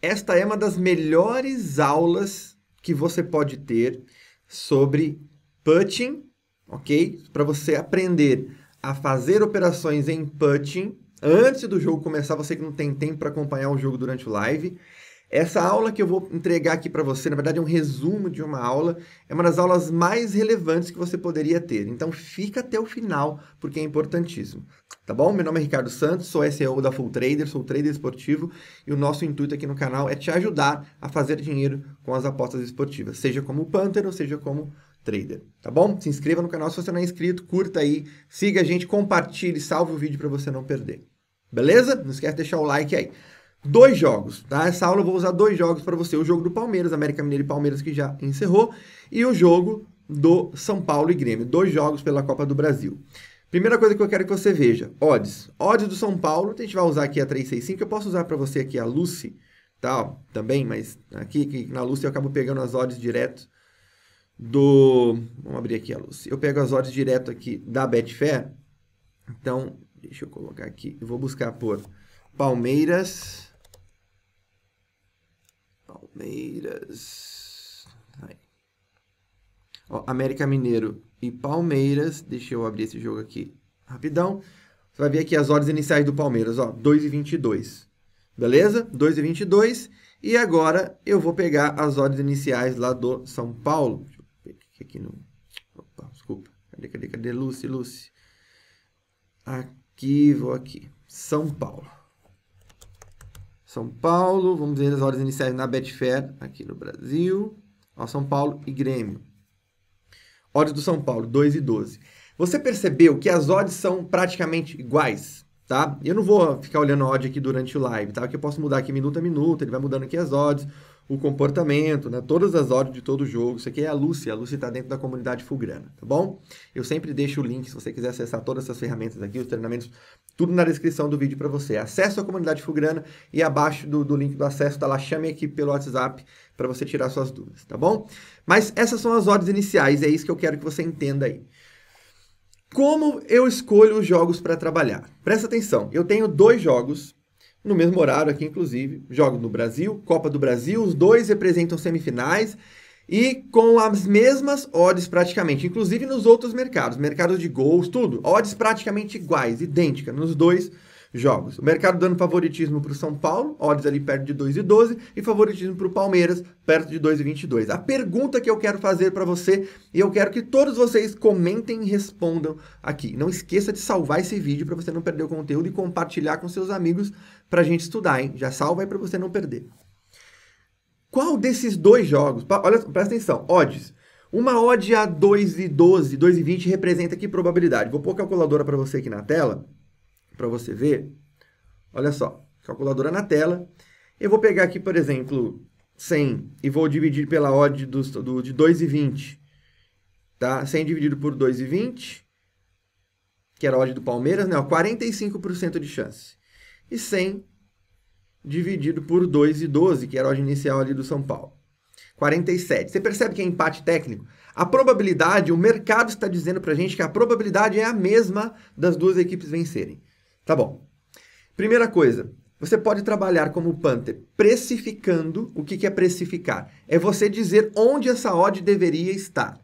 esta é uma das melhores aulas que você pode ter sobre putting, ok? Para você aprender a fazer operações em putting antes do jogo começar, você que não tem tempo para acompanhar o jogo durante o live. Essa aula que eu vou entregar aqui para você, na verdade é um resumo de uma aula, é uma das aulas mais relevantes que você poderia ter. Então fica até o final, porque é importantíssimo. Tá bom? Meu nome é Ricardo Santos, sou SEO da Full Trader, sou trader esportivo e o nosso intuito aqui no canal é te ajudar a fazer dinheiro com as apostas esportivas, seja como Panther ou seja como trader, tá bom? Se inscreva no canal se você não é inscrito, curta aí, siga a gente, compartilhe, salve o vídeo para você não perder. Beleza? Não esquece de deixar o like aí dois jogos, tá? Essa aula eu vou usar dois jogos para você. O jogo do Palmeiras, América Mineiro e Palmeiras, que já encerrou, e o jogo do São Paulo e Grêmio. Dois jogos pela Copa do Brasil. Primeira coisa que eu quero que você veja, odds. Odds do São Paulo, a gente vai usar aqui a 365, eu posso usar para você aqui a Lucy, tá? Também, mas aqui, aqui na Lucy eu acabo pegando as odds direto do... Vamos abrir aqui a Lucy. Eu pego as odds direto aqui da Betfair. Então, deixa eu colocar aqui. Eu vou buscar por Palmeiras Palmeiras. Ó, América Mineiro e Palmeiras. Deixa eu abrir esse jogo aqui rapidão. Você vai ver aqui as odds iniciais do Palmeiras, ó, 2,22. Beleza? 2,22. E agora eu vou pegar as odds iniciais lá do São Paulo. Deixa eu ver aqui no... Opa, desculpa. Cadê, cadê, cadê? Lucy, Lucy. Aqui, vou aqui. São Paulo. São Paulo, vamos ver as horas iniciais na Betfair, aqui no Brasil. Ó, São Paulo e Grêmio. Odds do São Paulo, 2 e 12. Você percebeu que as odds são praticamente iguais, tá? Eu não vou ficar olhando a odd aqui durante o live, tá? Porque eu posso mudar aqui minuto a minuto, ele vai mudando aqui as odds o comportamento, né? todas as ordens de todo jogo. Isso aqui é a Lucy, a Lucy está dentro da comunidade Fulgrana, tá bom? Eu sempre deixo o link, se você quiser acessar todas essas ferramentas aqui, os treinamentos, tudo na descrição do vídeo para você. Acesse a comunidade Fulgrana e abaixo do, do link do acesso tá lá, chame aqui pelo WhatsApp para você tirar suas dúvidas, tá bom? Mas essas são as ordens iniciais, é isso que eu quero que você entenda aí. Como eu escolho os jogos para trabalhar? Presta atenção, eu tenho dois jogos no mesmo horário aqui, inclusive. Jogos no Brasil, Copa do Brasil, os dois representam semifinais e com as mesmas odds praticamente, inclusive nos outros mercados, mercados de gols, tudo, odds praticamente iguais, idênticas nos dois jogos. O mercado dando favoritismo para o São Paulo, odds ali perto de 2,12, e favoritismo para o Palmeiras, perto de 2,22. A pergunta que eu quero fazer para você, e eu quero que todos vocês comentem e respondam aqui. Não esqueça de salvar esse vídeo para você não perder o conteúdo e compartilhar com seus amigos para a gente estudar, hein? Já salva aí para você não perder. Qual desses dois jogos, olha, presta atenção, odds. Uma odd a 2,12, 2,20 representa que probabilidade? Vou pôr a calculadora para você aqui na tela para você ver. Olha só, calculadora na tela. Eu vou pegar aqui, por exemplo, 100 e vou dividir pela odd do, do, de 2,20. Tá? 100 dividido por 2,20, que era a odd do Palmeiras, né? 45% de chance. E 100 dividido por 2,12, que era a odd inicial ali do São Paulo. 47. Você percebe que é empate técnico? A probabilidade, o mercado está dizendo para a gente que a probabilidade é a mesma das duas equipes vencerem. Tá bom. Primeira coisa, você pode trabalhar como Panther precificando. O que, que é precificar? É você dizer onde essa odd deveria estar.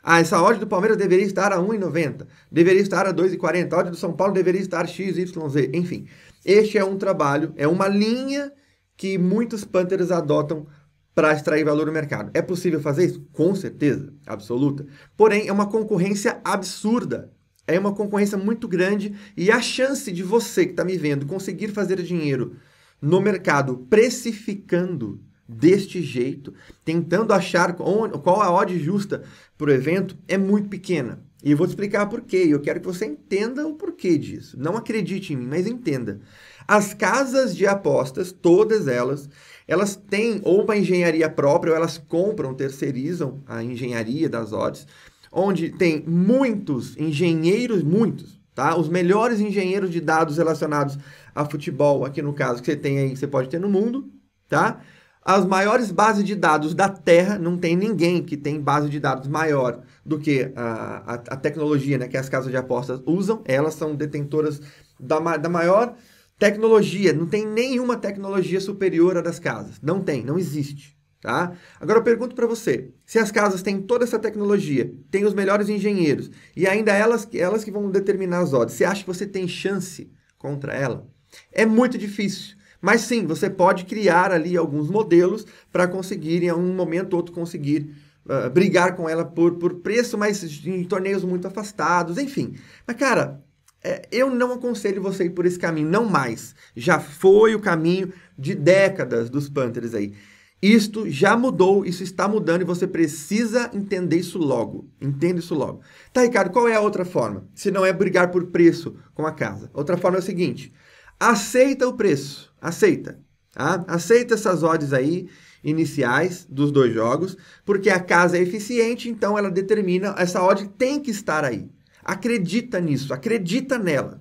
Ah, essa odd do Palmeiras deveria estar a 1,90, deveria estar a 2,40, a odd do São Paulo deveria estar XYZ, enfim. Este é um trabalho, é uma linha que muitos Panthers adotam para extrair valor no mercado. É possível fazer isso? Com certeza, absoluta. Porém, é uma concorrência absurda é uma concorrência muito grande e a chance de você que está me vendo conseguir fazer dinheiro no mercado precificando deste jeito, tentando achar qual a odd justa para o evento, é muito pequena. E eu vou te explicar por quê. Eu quero que você entenda o porquê disso. Não acredite em mim, mas entenda. As casas de apostas, todas elas, elas têm ou uma engenharia própria, ou elas compram, terceirizam a engenharia das odds onde tem muitos engenheiros, muitos, tá? Os melhores engenheiros de dados relacionados a futebol, aqui no caso, que você tem aí, que você pode ter no mundo, tá? As maiores bases de dados da Terra, não tem ninguém que tem base de dados maior do que a, a, a tecnologia né, que as casas de apostas usam. Elas são detentoras da, da maior Tecnologia, não tem nenhuma tecnologia superior à das casas. Não tem, não existe. Tá? Agora eu pergunto para você, se as casas têm toda essa tecnologia, têm os melhores engenheiros, e ainda elas, elas que vão determinar as odds, você acha que você tem chance contra ela? É muito difícil. Mas sim, você pode criar ali alguns modelos para conseguir, em um momento ou outro, conseguir uh, brigar com ela por, por preço, mas em torneios muito afastados, enfim. Mas, cara, é, eu não aconselho você ir por esse caminho, não mais. Já foi o caminho de décadas dos Panthers aí. Isto já mudou, isso está mudando e você precisa entender isso logo. Entenda isso logo. Tá, Ricardo, qual é a outra forma? Se não é brigar por preço com a casa. Outra forma é o seguinte: aceita o preço. Aceita. Tá? Aceita essas odds aí iniciais dos dois jogos, porque a casa é eficiente, então ela determina, essa odd tem que estar aí. Acredita nisso, acredita nela,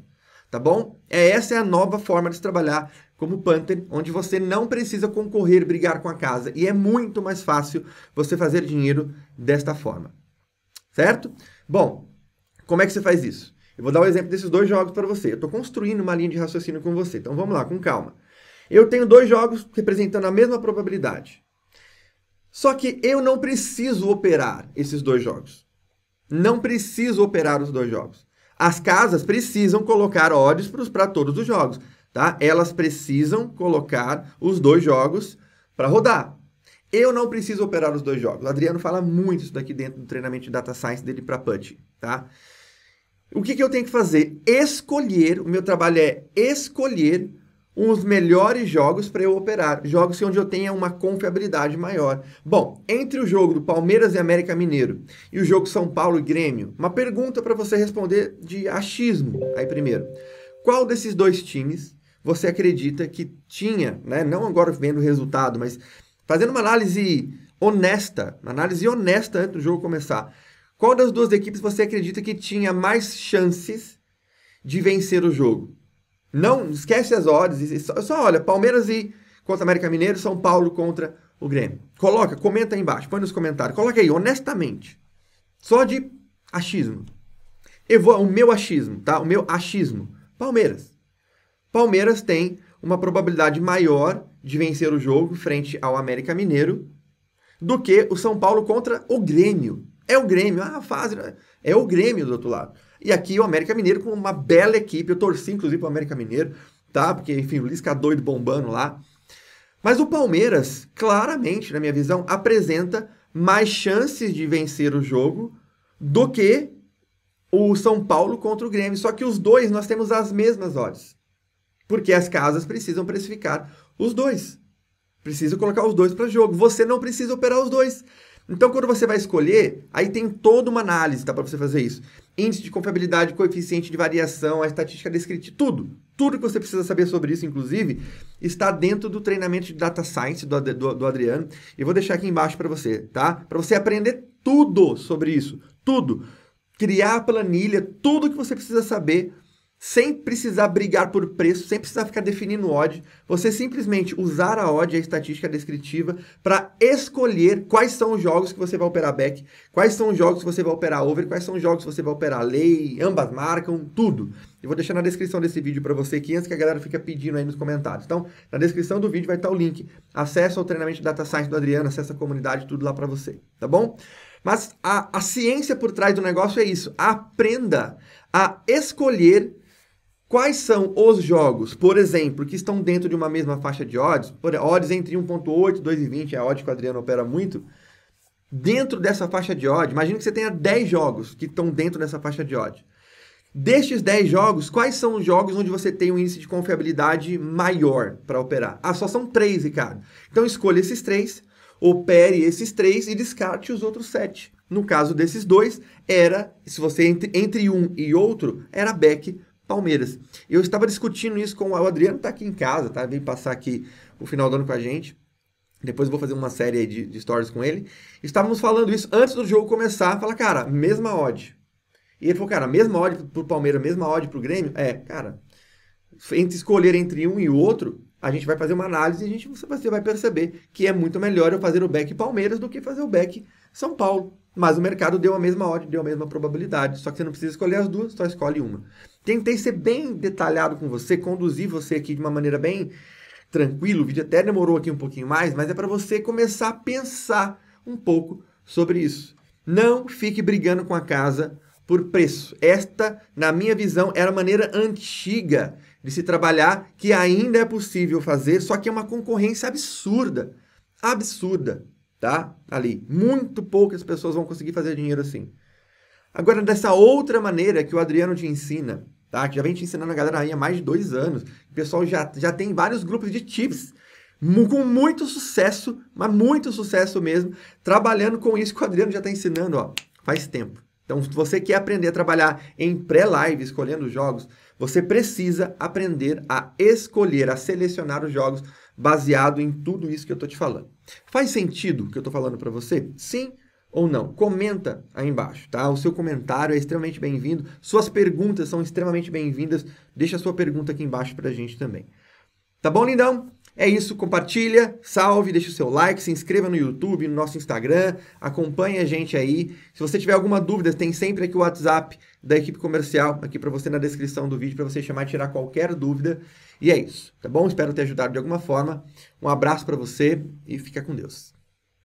tá bom? É, essa é a nova forma de trabalhar como Panther, onde você não precisa concorrer, brigar com a casa, e é muito mais fácil você fazer dinheiro desta forma, certo? Bom, como é que você faz isso? Eu vou dar o um exemplo desses dois jogos para você. Eu estou construindo uma linha de raciocínio com você, então vamos lá, com calma. Eu tenho dois jogos representando a mesma probabilidade. Só que eu não preciso operar esses dois jogos. Não preciso operar os dois jogos. As casas precisam colocar odds para todos os jogos, tá? Elas precisam colocar os dois jogos para rodar. Eu não preciso operar os dois jogos. O Adriano fala muito isso daqui dentro do treinamento de Data Science dele para PUT, tá? O que, que eu tenho que fazer? Escolher, o meu trabalho é escolher os melhores jogos para eu operar, jogos onde eu tenha uma confiabilidade maior. Bom, entre o jogo do Palmeiras e América Mineiro e o jogo São Paulo e Grêmio, uma pergunta para você responder de achismo. Aí primeiro, qual desses dois times você acredita que tinha, né, não agora vendo o resultado, mas fazendo uma análise honesta, uma análise honesta antes do jogo começar. Qual das duas equipes você acredita que tinha mais chances de vencer o jogo? Não esquece as odds, só, só olha, Palmeiras e contra América Mineiro, São Paulo contra o Grêmio. Coloca, comenta aí embaixo, põe nos comentários. Coloca aí, honestamente. Só de achismo. Eu vou, o meu achismo, tá? O meu achismo. Palmeiras. Palmeiras tem uma probabilidade maior de vencer o jogo frente ao América Mineiro do que o São Paulo contra o Grêmio. É o Grêmio, ah, fase, é o Grêmio do outro lado. E aqui o América Mineiro com uma bela equipe. Eu torci, inclusive, para o América Mineiro, tá? Porque, enfim, o Lisca doido bombando lá. Mas o Palmeiras, claramente, na minha visão, apresenta mais chances de vencer o jogo do que o São Paulo contra o Grêmio. Só que os dois nós temos as mesmas odds. Porque as casas precisam precificar os dois. Precisa colocar os dois para jogo. Você não precisa operar os dois. Então, quando você vai escolher, aí tem toda uma análise tá, para você fazer isso. Índice de confiabilidade, coeficiente de variação, a estatística descritiva, tudo. Tudo que você precisa saber sobre isso, inclusive, está dentro do treinamento de Data Science do, do, do Adriano. Eu vou deixar aqui embaixo para você, tá? Para você aprender tudo sobre isso. Tudo. Criar a planilha, tudo que você precisa saber sem precisar brigar por preço, sem precisar ficar definindo odd, você simplesmente usar a odd, a estatística descritiva, para escolher quais são os jogos que você vai operar back, quais são os jogos que você vai operar over, quais são os jogos que você vai operar lei, ambas marcam, tudo. Eu vou deixar na descrição desse vídeo para você aqui, antes que a galera fique pedindo aí nos comentários. Então, na descrição do vídeo vai estar o link. Acesso ao treinamento de Data Science do Adriano, acesso à comunidade, tudo lá para você, tá bom? Mas a, a ciência por trás do negócio é isso. Aprenda a escolher Quais são os jogos, por exemplo, que estão dentro de uma mesma faixa de odds? Por, odds entre 1.8 e 2,20, é a odd que o Adriano opera muito. Dentro dessa faixa de odds, imagine que você tenha 10 jogos que estão dentro dessa faixa de odds. Destes 10 jogos, quais são os jogos onde você tem um índice de confiabilidade maior para operar? Ah, só são 3, Ricardo. Então escolha esses 3, opere esses 3 e descarte os outros 7. No caso desses dois, era, se você entre, entre um e outro, era back Palmeiras. Eu estava discutindo isso com o Adriano, está aqui em casa, tá? Veio passar aqui o final do ano com a gente. Depois vou fazer uma série de, de stories com ele. Estávamos falando isso antes do jogo começar. Fala, cara, mesma odd. E ele falou, cara, mesma odd pro Palmeiras, mesma odd pro Grêmio? É, cara, entre escolher entre um e outro, a gente vai fazer uma análise e a gente, você vai perceber que é muito melhor eu fazer o back Palmeiras do que fazer o back São Paulo. Mas o mercado deu a mesma odd, deu a mesma probabilidade. Só que você não precisa escolher as duas, só escolhe uma. Tentei ser bem detalhado com você, conduzir você aqui de uma maneira bem tranquila. O vídeo até demorou aqui um pouquinho mais, mas é para você começar a pensar um pouco sobre isso. Não fique brigando com a casa por preço. Esta, na minha visão, era a maneira antiga de se trabalhar, que ainda é possível fazer, só que é uma concorrência absurda. Absurda tá? Ali. Muito poucas pessoas vão conseguir fazer dinheiro assim. Agora, dessa outra maneira que o Adriano te ensina, tá? Que já vem te ensinando a galera aí há mais de dois anos. O pessoal já, já tem vários grupos de tips com muito sucesso, mas muito sucesso mesmo, trabalhando com isso que o Adriano já está ensinando, ó, faz tempo. Então, se você quer aprender a trabalhar em pré-live, escolhendo jogos, você precisa aprender a escolher, a selecionar os jogos baseado em tudo isso que eu estou te falando. Faz sentido o que eu estou falando para você? Sim ou não? Comenta aí embaixo, tá? O seu comentário é extremamente bem-vindo. Suas perguntas são extremamente bem-vindas. Deixa a sua pergunta aqui embaixo para a gente também. Tá bom, lindão? É isso, compartilha, salve, deixa o seu like, se inscreva no YouTube, no nosso Instagram, acompanhe a gente aí. Se você tiver alguma dúvida, tem sempre aqui o WhatsApp da equipe comercial aqui para você na descrição do vídeo para você chamar e tirar qualquer dúvida. E é isso, tá bom? Espero ter ajudado de alguma forma. Um abraço para você e fica com Deus.